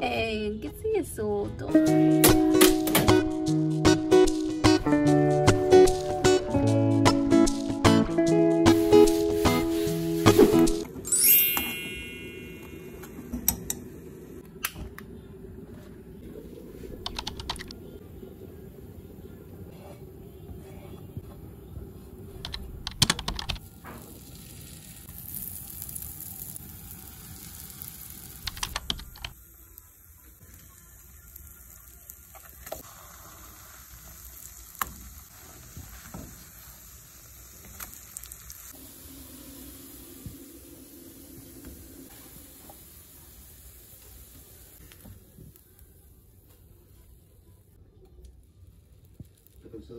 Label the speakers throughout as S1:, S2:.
S1: Ey, ¿qué es Mi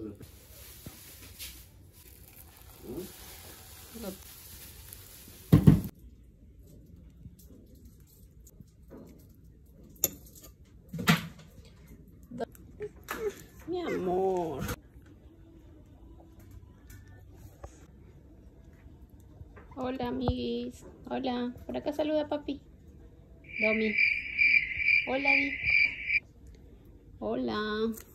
S1: amor. Hola, amiguis. Hola. Por acá saluda papi. Domi. Hola. Hola.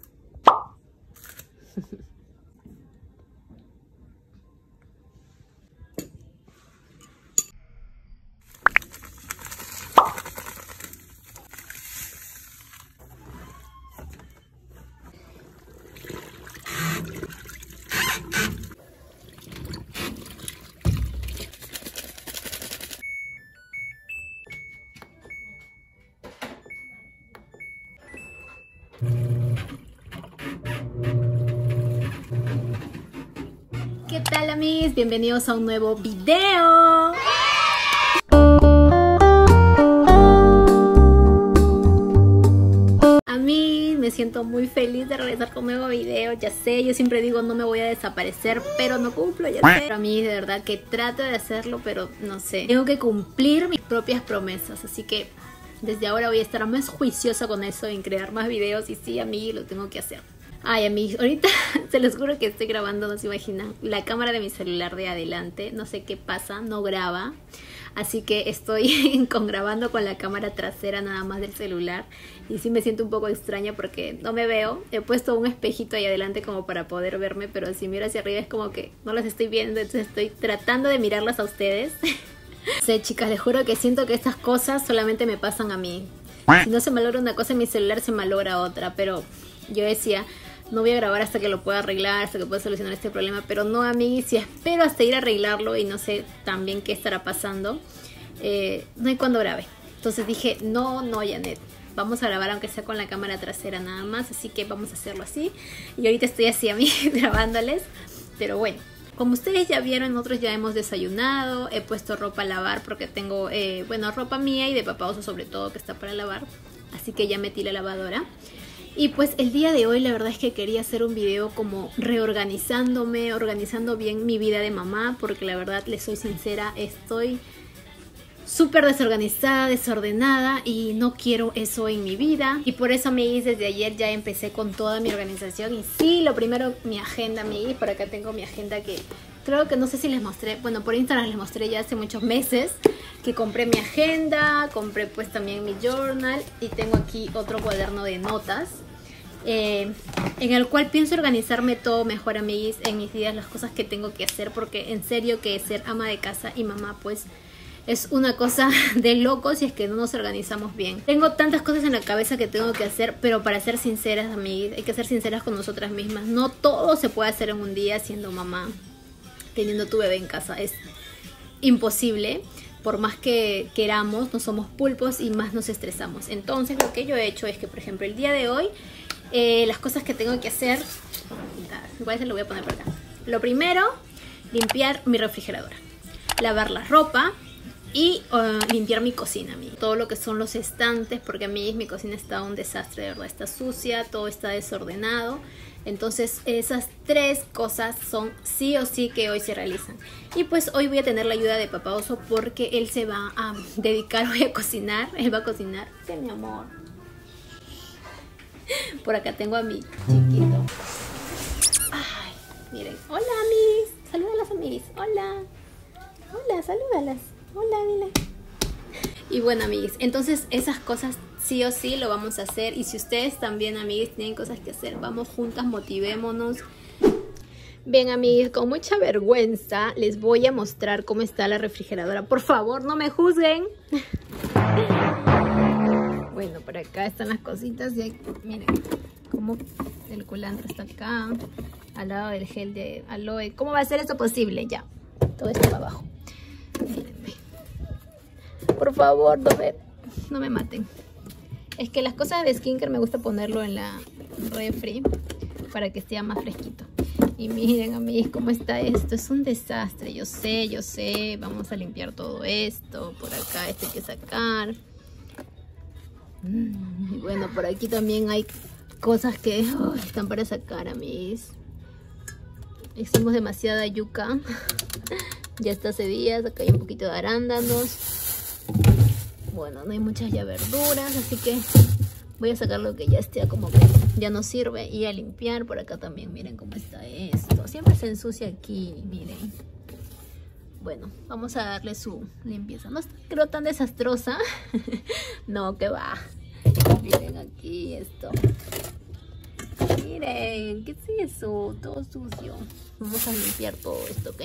S1: Tal amigos? Bienvenidos a un nuevo video. A mí me siento muy feliz de regresar con un nuevo video. Ya sé, yo siempre digo no me voy a desaparecer, pero no cumplo, ya sé. a mí de verdad que trato de hacerlo, pero no sé. Tengo que cumplir mis propias promesas, así que desde ahora voy a estar más juiciosa con eso en crear más videos y sí, a mí lo tengo que hacer. Ay, amigos, ahorita se los juro que estoy grabando, no se imaginan, la cámara de mi celular de adelante, no sé qué pasa, no graba. Así que estoy con grabando con la cámara trasera nada más del celular y sí me siento un poco extraña porque no me veo. He puesto un espejito ahí adelante como para poder verme, pero si miro hacia arriba es como que no las estoy viendo, entonces estoy tratando de mirarlas a ustedes. sé, chicas, les juro que siento que estas cosas solamente me pasan a mí. Si no se malogra una cosa en mi celular, se malogra otra, pero yo decía, no voy a grabar hasta que lo pueda arreglar, hasta que pueda solucionar este problema, pero no a mí, si espero hasta ir a arreglarlo y no sé también qué estará pasando, eh, no hay cuando grabe. Entonces dije, no, no, Janet, vamos a grabar aunque sea con la cámara trasera nada más, así que vamos a hacerlo así. Y ahorita estoy así a mí grabándoles, pero bueno. Como ustedes ya vieron, nosotros ya hemos desayunado, he puesto ropa a lavar porque tengo, eh, bueno, ropa mía y de papá oso sobre todo que está para lavar, así que ya metí la lavadora. Y pues el día de hoy la verdad es que quería hacer un video como reorganizándome, organizando bien mi vida de mamá, porque la verdad les soy sincera, estoy súper desorganizada, desordenada y no quiero eso en mi vida. Y por eso me hice desde ayer ya empecé con toda mi organización. Y sí, lo primero, mi agenda, mi por acá tengo mi agenda que creo que no sé si les mostré, bueno, por Instagram les mostré ya hace muchos meses que compré mi agenda, compré pues también mi journal y tengo aquí otro cuaderno de notas eh, en el cual pienso organizarme todo mejor, amiguis, en mis días, las cosas que tengo que hacer, porque en serio que ser ama de casa y mamá, pues es una cosa de locos si es que no nos organizamos bien. Tengo tantas cosas en la cabeza que tengo que hacer, pero para ser sinceras, amiguis, hay que ser sinceras con nosotras mismas. No todo se puede hacer en un día siendo mamá, teniendo tu bebé en casa. Es imposible por más que queramos, no somos pulpos y más nos estresamos. Entonces lo que yo he hecho es que, por ejemplo, el día de hoy eh, las cosas que tengo que hacer, igual se lo voy a poner por acá. Lo primero, limpiar mi refrigeradora, lavar la ropa y uh, limpiar mi cocina. Todo lo que son los estantes, porque a mí mi cocina está un desastre, de verdad, está sucia, todo está desordenado. Entonces esas tres cosas son sí o sí que hoy se realizan. Y pues hoy voy a tener la ayuda de papá oso porque él se va a dedicar hoy a cocinar. Él va a cocinar. Sí, mi amor. Por acá tengo a mi chiquito. Ay, miren. Hola, amis. Salúdalas, amis. Hola. Hola, salúdalas. Hola, dile. Y bueno, amigos, entonces esas cosas sí o sí lo vamos a hacer. Y si ustedes también, amigos, tienen cosas que hacer, vamos juntas, motivémonos. Bien, amigos, con mucha vergüenza les voy a mostrar cómo está la refrigeradora. Por favor, no me juzguen. Bueno, por acá están las cositas. Y miren, cómo el culantro está acá, al lado del gel de aloe. ¿Cómo va a ser esto posible? Ya, todo esto abajo. Por favor, no me, no me maten. Es que las cosas de skincare me gusta ponerlo en la refri para que esté más fresquito. Y miren a mí cómo está esto. Es un desastre. Yo sé, yo sé. Vamos a limpiar todo esto. Por acá este hay que sacar. Mm, y bueno, por aquí también hay cosas que están para sacar a mis. Hicimos demasiada yuca. ya está días. Acá hay un poquito de arándanos. Bueno, no hay muchas ya verduras, así que voy a sacar lo que ya esté como que ya no sirve y a limpiar por acá también. Miren cómo está esto. Siempre se ensucia aquí, miren. Bueno, vamos a darle su limpieza. No está creo tan desastrosa. no, que va. Miren aquí esto. Miren, ¿qué es eso? Todo sucio. Vamos a limpiar todo esto, ¿ok?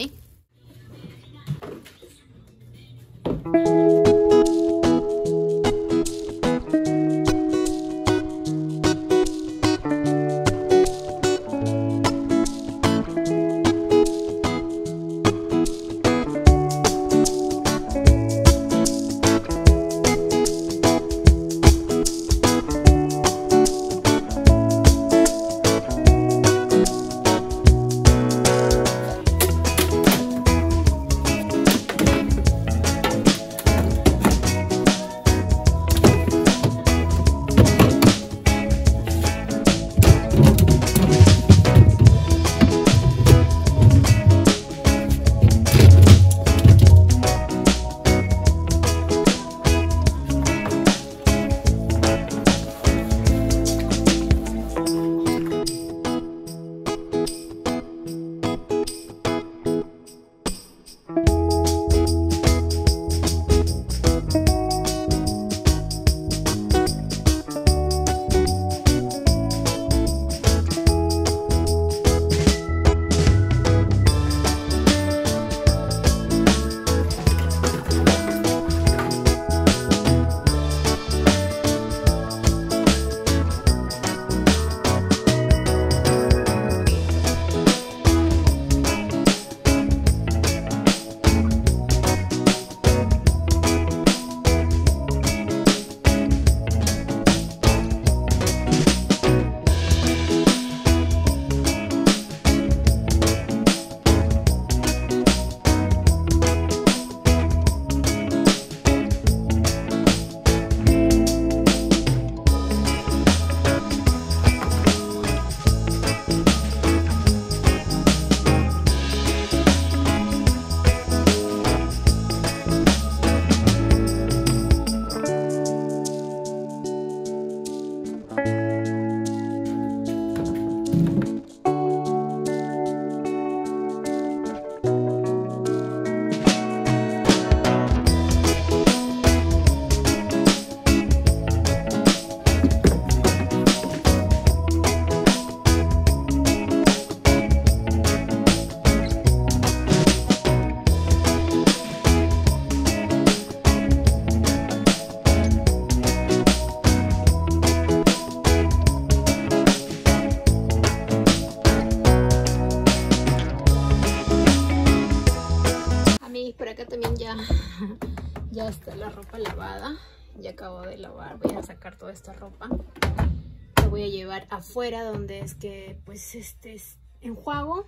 S1: Donde es que pues este es enjuago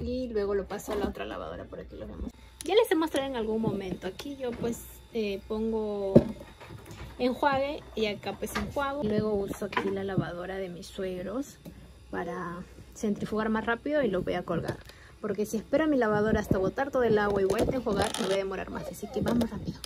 S1: y luego lo paso a la otra lavadora por aquí lo vemos ya les he mostrado en algún momento. Aquí yo pues eh, pongo enjuague y acá pues enjuago. Luego uso aquí la lavadora de mis suegros para centrifugar más rápido y lo voy a colgar. Porque si espero mi lavadora hasta botar todo el agua y vuelta a enjuagar me voy a demorar más, así que vamos rápido.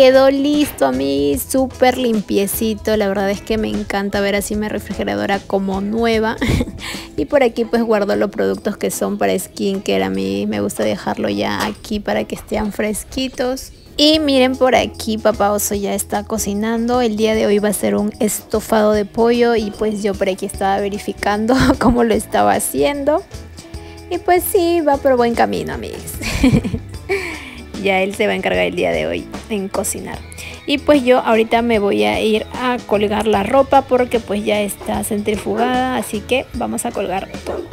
S1: Quedó listo a mí, súper limpiecito. La verdad es que me encanta ver así mi refrigeradora como nueva. y por aquí pues guardo los productos que son para skincare. A mí me gusta dejarlo ya aquí para que estén fresquitos. Y miren por aquí, papá oso ya está cocinando. El día de hoy va a ser un estofado de pollo y pues yo por aquí estaba verificando cómo lo estaba haciendo. Y pues sí, va por buen camino, amigos. ya él se va a encargar el día de hoy en cocinar. Y pues yo ahorita me voy a ir a colgar la ropa porque pues ya está centrifugada, así que vamos a colgar todo.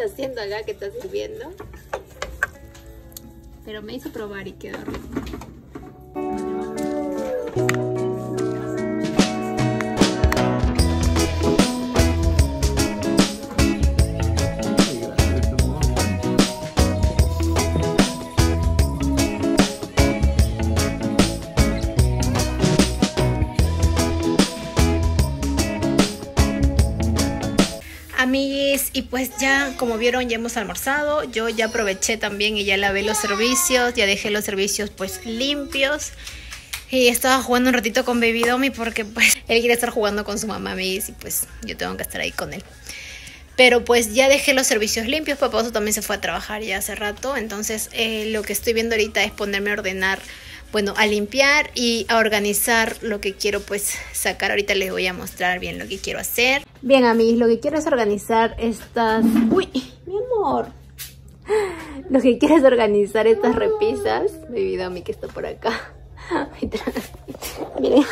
S1: Está haciendo acá, que está sirviendo. Pero me hizo probar y quedó rico. Pues ya como vieron ya hemos almorzado, yo ya aproveché también y ya lavé los servicios, ya dejé los servicios pues limpios. Y estaba jugando un ratito con Baby Domi porque pues él quiere estar jugando con su mamá, amiguis, y pues yo tengo que estar ahí con él. Pero pues ya dejé los servicios limpios, Papazo también se fue a trabajar ya hace rato, entonces eh, lo que estoy viendo ahorita es ponerme a ordenar bueno, a limpiar y a organizar lo que quiero pues sacar. Ahorita les voy a mostrar bien lo que quiero hacer. Bien, amigos, lo que quiero es organizar estas... ¡Uy! Mi amor. Lo que quiero es organizar estas repisas. Mi a mí que está por acá. Miren.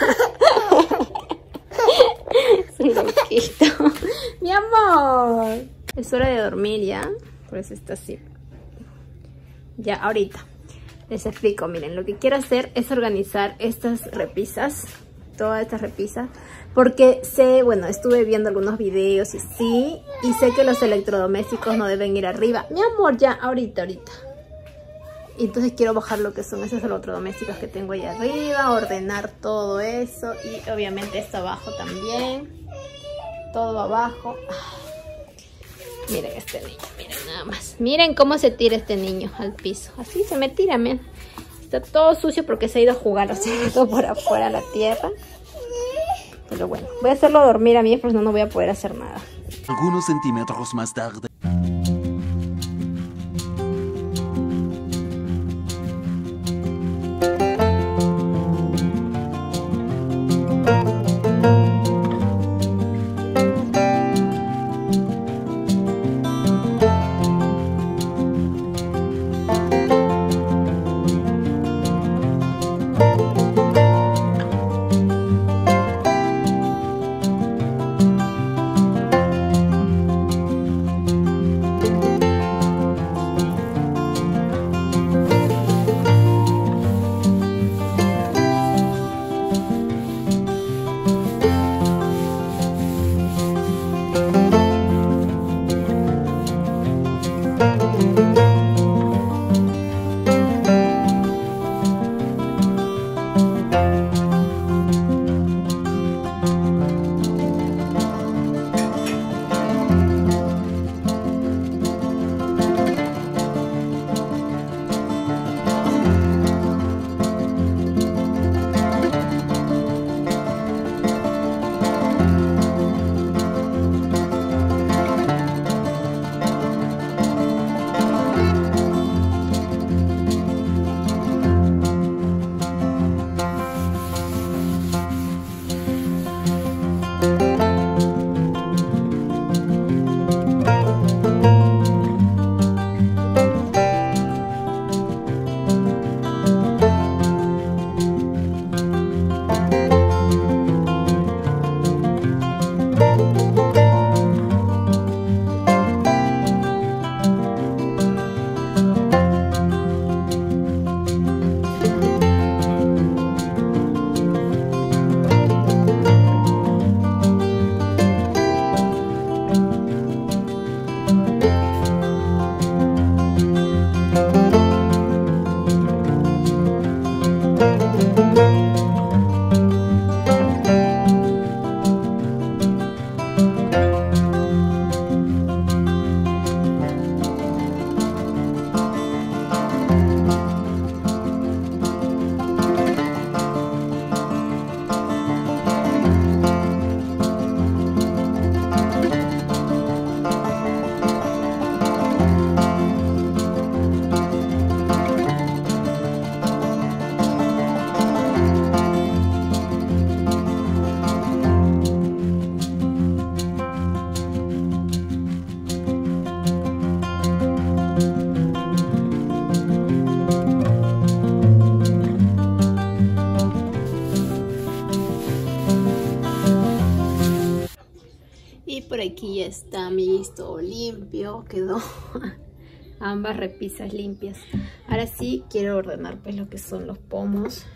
S1: Mi amor. Es hora de dormir ya. Por eso está así. Ya, ahorita. Les explico, miren, lo que quiero hacer es organizar estas repisas, todas estas repisas, porque sé, bueno, estuve viendo algunos videos y sí, y sé que los electrodomésticos no deben ir arriba. Mi amor, ya, ahorita, ahorita. Entonces quiero bajar lo que son esos electrodomésticos que tengo ahí arriba, ordenar todo eso y obviamente esto abajo también. Todo abajo. Miren este niño, miren nada más. Miren cómo se tira este niño al piso. Así se me tira, miren. Está todo sucio porque se ha ido a jugar, o sea, todo por afuera la tierra. Pero bueno, voy a hacerlo dormir a mí, porque no, no voy a poder hacer nada.
S2: Algunos centímetros más tarde.
S1: Aquí está mi todo limpio, quedó ambas repisas limpias. Ahora sí quiero ordenar pues lo que son los pomos.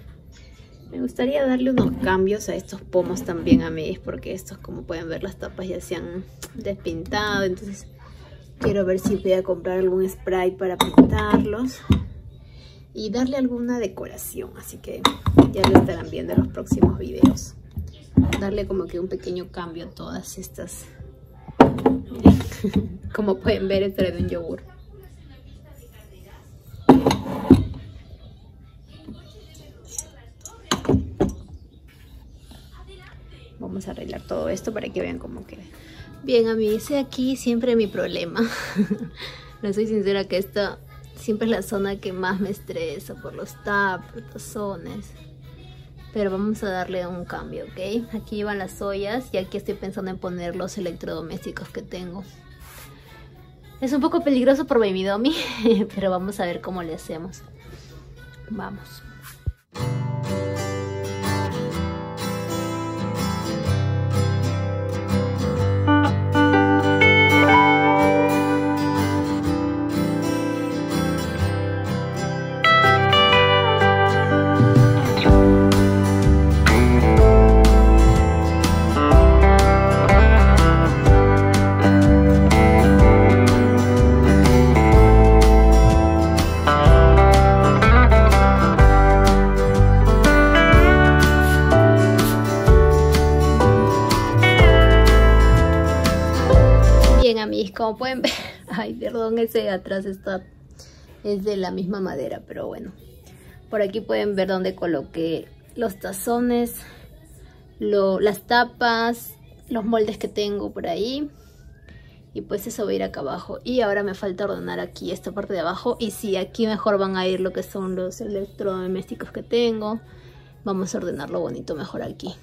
S1: Me gustaría darle unos cambios a estos pomos también a mí, porque estos como pueden ver las tapas ya se han despintado, entonces quiero ver si voy a comprar algún spray para pintarlos y darle alguna decoración, así que ya lo estarán viendo en los próximos videos. Darle como que un pequeño cambio a todas estas. como pueden ver, esto es de un yogur. Vamos a arreglar todo esto para que vean cómo queda. Bien, a mí ese aquí siempre mi problema. no soy sincera que esta siempre es la zona que más me estresa por los taps, los tazones. Pero vamos a darle un cambio, ¿ok? Aquí van las ollas y aquí estoy pensando en poner los electrodomésticos que tengo. Es un poco peligroso por Baby Domi, pero vamos a ver cómo le hacemos. Vamos. Atrás está, es de la misma madera, pero bueno. Por aquí pueden ver donde coloqué los tazones, las tapas, los moldes que tengo por ahí. Y pues eso va a ir acá abajo. Y ahora me falta ordenar aquí esta parte de abajo. Y sí, aquí mejor van a ir lo que son los electrodomésticos que tengo. Vamos a ordenarlo bonito mejor aquí.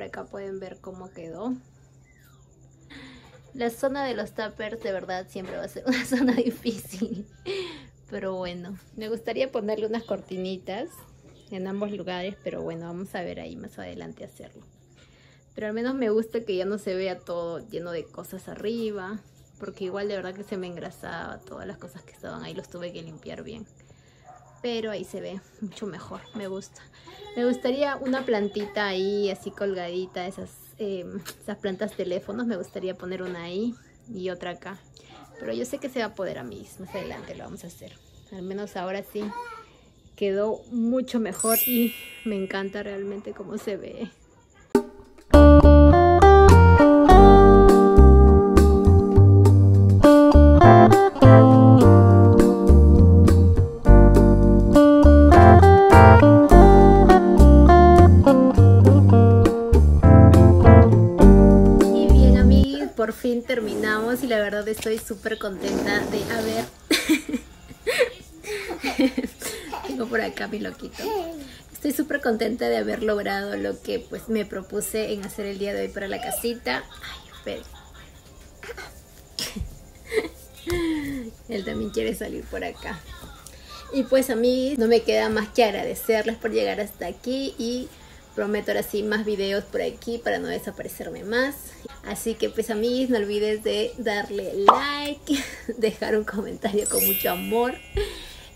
S1: Por acá pueden ver cómo quedó. La zona de los tuppers de verdad siempre va a ser una zona difícil. Pero bueno, me gustaría ponerle unas cortinitas en ambos lugares. Pero bueno, vamos a ver ahí más adelante hacerlo. Pero al menos me gusta que ya no se vea todo lleno de cosas arriba. Porque igual de verdad que se me engrasaba todas las cosas que estaban ahí. Los tuve que limpiar bien pero ahí se ve mucho mejor, me gusta. Me gustaría una plantita ahí así colgadita, esas, em, esas plantas teléfonos, me gustaría poner una ahí y otra acá. Pero yo sé que se va a poder a mí, más adelante lo vamos a hacer. Al menos ahora sí quedó mucho mejor y me encanta realmente cómo se ve. Estoy súper contenta de haber... Tengo por acá mi loquito. Estoy súper contenta de haber logrado lo que pues me propuse en hacer el día de hoy para la casita. Ay, espera. Él también quiere salir por acá. Y pues a mí no me queda más que agradecerles por llegar hasta aquí y prometo ahora sí más videos por aquí para no desaparecerme más. Así que pues a mí no olvides de darle like, dejar un comentario con mucho amor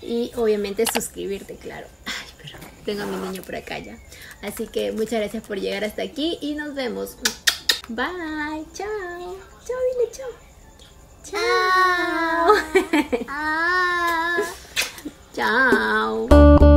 S1: y obviamente suscribirte, claro. Ay, pero tengo a mi niño por acá ya. Así que muchas gracias por llegar hasta aquí y nos vemos. Bye, chao. Chao, dile chao. Chao. chao.